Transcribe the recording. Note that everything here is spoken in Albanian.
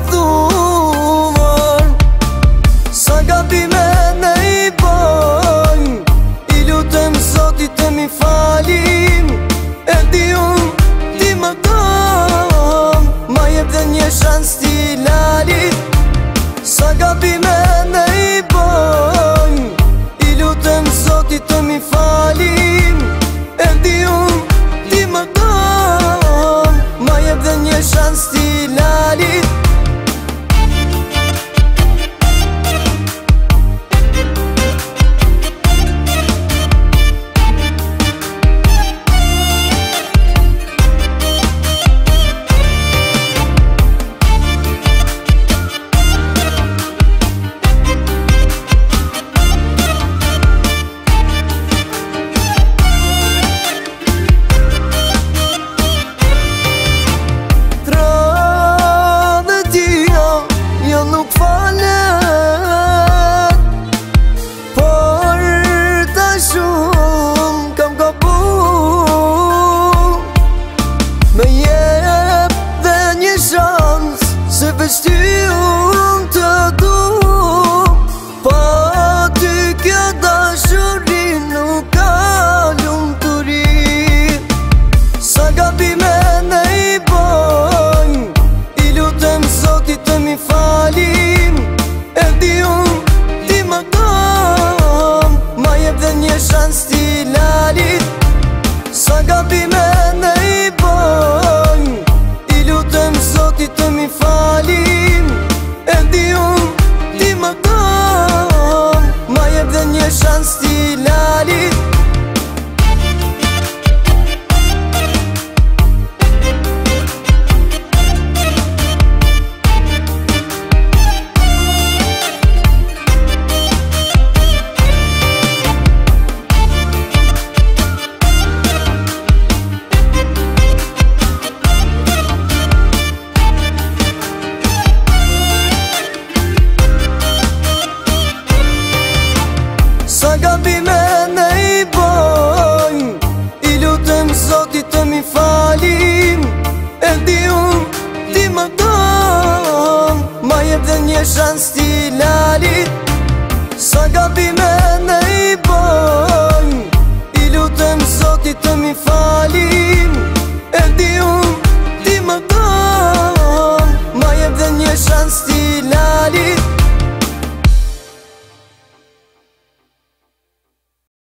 तू veç ty unë të du Pa po ty kjo dashuri nuk ka lumë të ri Sa gabime ne i bojnë I lutëm zotit të mi falim E di unë ti më kam Ma jep dhe një shans t'i lalit Sa gabime ne i bojnë Sa gabime në i boj I lutëm zotit të mi falim E di unë ti më tom Ma jetë dhe një shans ti lalit Sa gabime në i boj